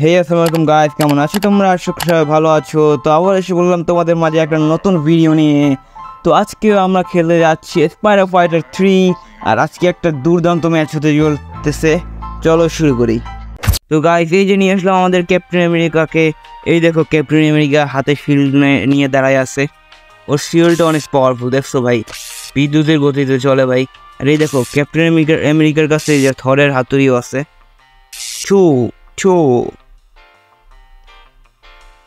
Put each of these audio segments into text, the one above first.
হে আসসালামু আলাইকুম গাইস কেমন আছো তোমরা? আশা সবাই ভালো আছো। তো আবার এসে বললাম তোমাদের মাঝে একটা নতুন ভিডিও নিয়ে। তো আজকে আমরা খেলে যাচ্ছি স্পাইডার ফাইটার থ্রি আর আজকে একটা দুর্দান্ত ম্যাচ হতে চলতেছে। চলো শুরু করি। তো গাইস এই যে নিয়ে আসলাম আমাদের ক্যাপ্টেন আমেরিকাকে এই দেখো ক্যাপ্টেন আমেরিকা হাতে শিল্ড নিয়ে দাঁড়ায় আছে। ওর শিল্ডটা অনেক পাওয়ারফুল দেখছ ভাই? বিদ্যুতের গতিতে চলে ভাই। আর এই দেখো ক্যাপ্টেন আমেরিকার আমেরিকার কাছে যে থরের হাতুড়িও আছে। ছু ছু।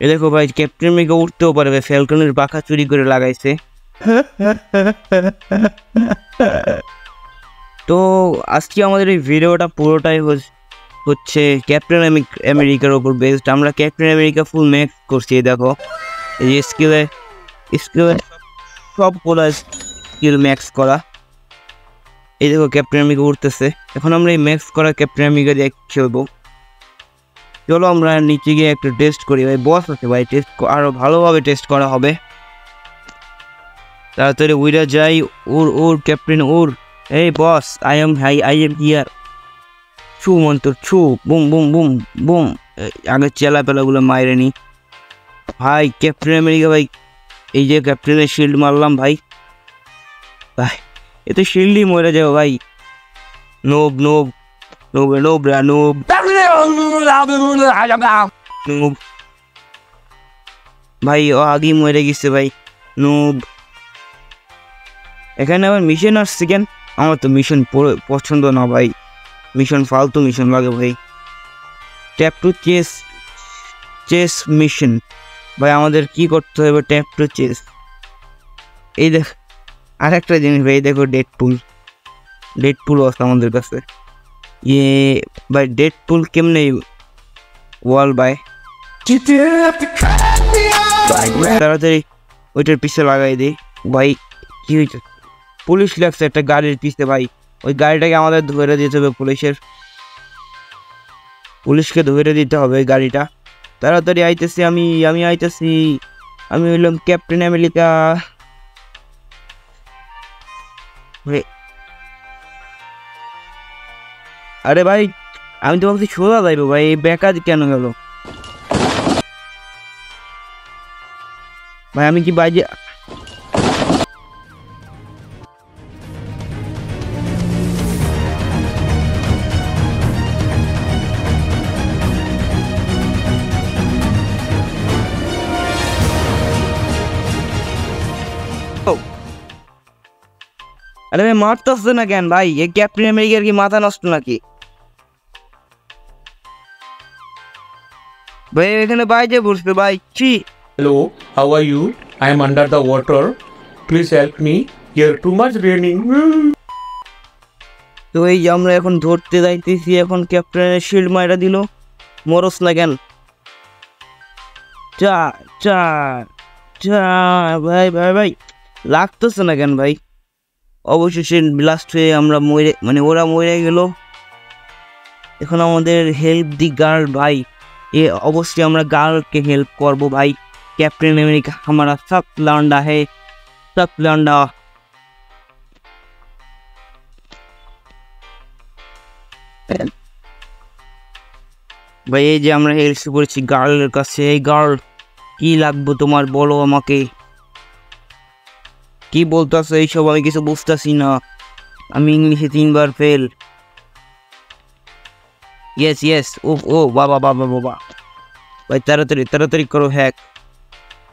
এ দেখো ভাই ক্যাপ্টেন আমেরিকা উঠতেও পারবে ফ্যালকনের পাখা চুরি করে লাগাইছে। তো, আজকে আমাদের এই ভিডিওটা পুরোটাই হচ্ছে ক্যাপ্টেন আমেরিকার ওপর বেসড আমরা ক্যাপ্টেন আমেরিকা ফুল ম্যাক্স করছি দেখো। এই যে স্কিলে স্কিলে সব করা স্কিল ম্যাক্স করা। এই দেখো ক্যাপ্টেন আমেরিকা উঠতেছে এখন আমরা এই ম্যাক্স করা ক্যাপ্টেন আমেরিকা দিয়ে খেলব। চলো আমরা নিচে গিয়ে একটু টেস্ট করি ভাই বস আছে ভাই টেস্ট আরও ভালোভাবে টেস্ট করা হবে তাড়াতাড়ি উইরা যাই ওর ওর ক্যাপ্টেন ওর এই boss I am high I am here ছু মন্তর ছু বুম বুম বুম বুম আগে চেলা পেলাগুলো মাইরে নি ভাই ক্যাপ্টেন আমেরিকা ভাই এই যে ক্যাপ্টেনের শিল্ড মারলাম ভাই ভাই এ তো শিল্ডই মরে যাবে ভাই নোব নোব নোব নোব রা নোব নুব। ভাই, ও আগেই মরে গেছে ভাই। নুব। এখানে আবার মিশন আসছে কেন? আমার তো মিশন পছন্দ না ভাই। মিশন ফালতু মিশন লাগে ভাই। Tap to chess chess mission ভাই, আমাদের কি করতে হবে? ট্যাপ টু চেস এই দেখ আর একটা জিনিস ভাই দেখো ডেট পুল ডেট পুল আছে আমাদের কাছে। ইয়ে ভাই ডেট পুল কেমনে ওয়াল বাই তাড়াতাড়ি ওইটার পিছে লাগাই দিই ভাই কি হয়েছে পুলিশ লাগছে একটা গাড়ির পিছে ভাই ওই গাড়িটাকে আমাদের ধরে দিতে হবে পুলিশের পুলিশকে ধরে দিতে হবে ওই গাড়িটা তাড়াতাড়ি আইতেছি আমি আমি আইতেছি আমি হইলাম ক্যাপ্টেন আমেরিকা আরে ভাই, আমি তো ভাবছি সোজা যাইবো ভাই, এই বেকার কেন গেল? ভাই, আমি কি বাজে আরে ভাই, মারতেছে না কেন ভাই? এই ক্যাপ্টেন আমেরিকার কি মাথা নষ্ট নাকি? ভাই এখানে বাইরে বসবে ভাই ছি Hello, how are you? I am under the water. Please help me. Here too much raining. তো এই যে আমরা এখন ধরতে যাইতেছি এখন ক্যাপ্টেনের শিল্ড মাইরা দিল মরস না কেন চা চা চা ভাই ভাই ভাই লাগতেছে না কেন ভাই অবশেষে ব্লাস্ট হয়ে আমরা মরে মানে ওরা মরে গেল এখন আমাদের হেল্প দি গার্ল ভাই এ অবশ্যই আমরা গার্লকে হেল্প করব ভাই। ক্যাপ্টেন আমেরিকা, আমরা সব লান্ডা হে সব লান্ডা। ভাই, এই যে আমরা হেল্প করেছি গার্লের কাছে, এই গার্ল কি লাগবে তোমার বলো আমাকে? কি বলতেছো এইসব আমি কিছু বুঝতেছি না। আমি ইংলিশে তিনবার ফেল ইয়েস ইয়েস ও ও বাবা বাবা বাবা ভাই, তাড়াতাড়ি তাড়াতাড়ি করো, হ্যাক।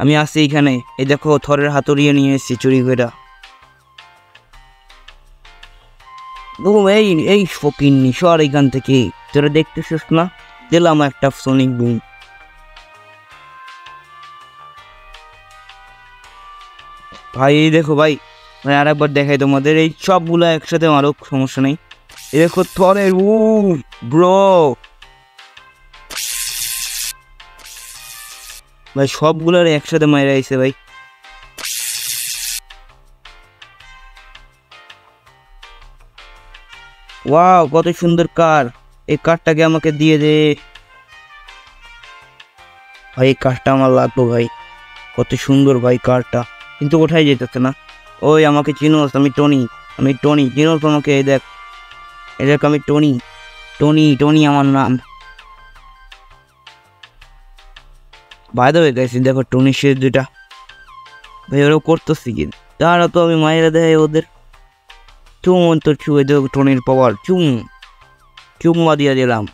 আমি আসছি এখানে। এই দেখো, থরের হাতুড়িয়ে নিয়ে এসেছি চুরি করে বুম এই এই ফকিন সর এখান থেকে। তোরা দেখতেছিস না? দিলাম একটা সোনিক বুম ভাই দেখো ভাই আর একবার দেখাই তোমাদের। এই সবগুলো একসাথে মারো সমস্যা নেই। এই দেখো থরের উ ব্রো ভাই সবগুলোর একসাথে মাইরা আইছে, ভাই। ওয়াও, কত সুন্দর কার। এই কারটাকে আমাকে দিয়ে দে। ভাই, এই কারটা আমার লাগবে, ভাই। কত সুন্দর, ভাই, কারটা। কিন্তু কোথায় যেতেছে না? ওই, আমাকে চিনোস, আমি টনি। আমি টনি, চিনোস আমাকে, এই দেখ। দেখ আমি টনি টনি টনি আমার নাম। বাইরে হয়ে গেছি দেখো টনি শেষ দুটা ভাই ওরা করতেছি কি? তারা তো আমি মায়েরা দেয় ওদের। চুম, তো ছুঁয়ে দেবো টনির পাওয়ার চুম। চুম্মা দিয়ে দিলাম।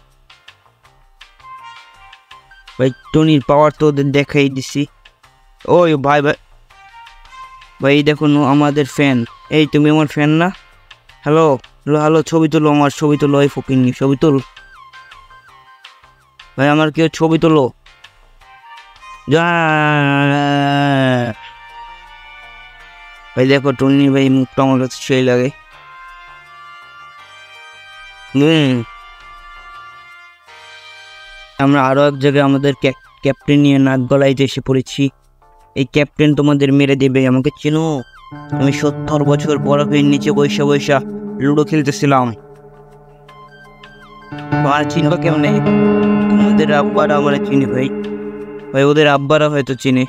ভাই, টনির পাওয়ার তো ওদের দেখাই দিছি। ওই, ভাই ভাই। ভাই দেখুন আমাদের ফ্যান এই, তুমি আমার ফ্যান না? হ্যালো হ্যালো, ছবি তোলো আমার, ছবি তোলো, এই ফকিনি ছবি তোল। ভাই, আমার কেউ ছবি তোলো? ভাই, দেখো, টুনি, ভাই, মুখটা আমার কাছে সেই লাগে। আমরা আরও এক জায়গায় আমাদের ক্যাপ্টেন নিয়ে নাক গলাইতে এসে পড়েছি। এই ক্যাপ্টেন তোমাদের মেরে দেবে, আমাকে চেনো। আমি সত্তর বছর বরফের নিচে বৈশা বৈশা লুডো খেলতেছিলাম। আর চিনবা কেমনে? আমাদের আব্বারা আমরা চিনি ভাই। ভাই ওদের আব্বারা হয়তো চিনে।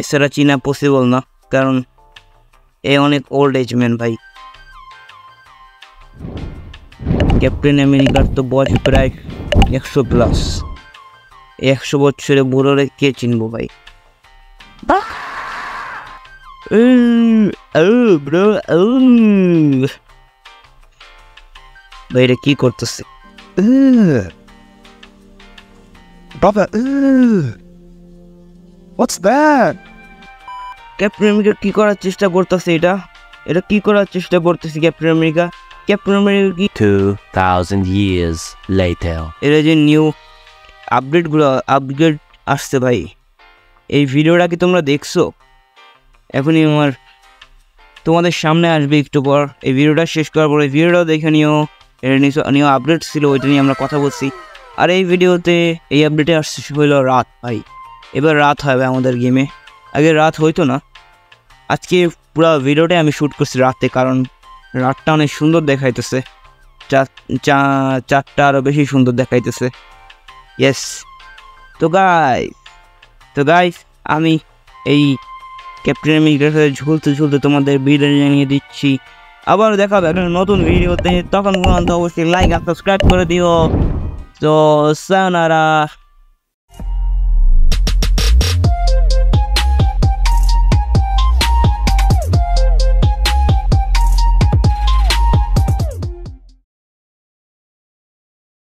এছাড়া চিনা পসিবল না কারণ এ অনেক ওল্ড এজ ম্যান ভাই। ক্যাপ্টেন আমেরিকার তো বয়স প্রায় একশো প্লাস একশো বছরে বুড়োরে কে চিনবো ভাই? ব্রো ভাই এটা কি করতেছে? that? ক্যাপ্টেন আমেরিকা কি করার চেষ্টা করতেছে এটা? এটা কি করার চেষ্টা করতেছে ক্যাপ্টেন আমেরিকা ক্যাপ্টেন আমেরিকা কি 2,000 years later. এরা যে নিউ আপডেটগুলো আপগ্রেড আসছে ভাই। এই ভিডিওটা কি তোমরা দেখছ? এখনই আমার তোমাদের সামনে আসবে একটু পর। এই ভিডিওটা শেষ করার পরে ভিডিওটাও দেখে নিও। এটা নিউ আপডেট ছিল, ওইটা নিয়ে আমরা কথা বলছি। আর এই ভিডিওতে এই আপডেটে আসছে হইল রাত ভাই। এবার রাত হবে আমাদের গেমে আগে রাত হইতো না। আজকে পুরো ভিডিওটাই আমি শ্যুট করছি রাতে, কারণ রাতটা অনেক সুন্দর দেখাইতেছে। চা- চারটা আরও বেশি সুন্দর দেখাইতেছে। ইয়েস তো গাই তো গাইস আমি এই ক্যাপ্টেন সাথে ঝুলতে ঝুলতে তোমাদের বিদায় জানিয়ে দিচ্ছি। আবার দেখাবে একটা নতুন ভিডিওতে তখন পর্যন্ত অবশ্যই লাইক আর সাবস্ক্রাইব করে দিও। তো সায়নারা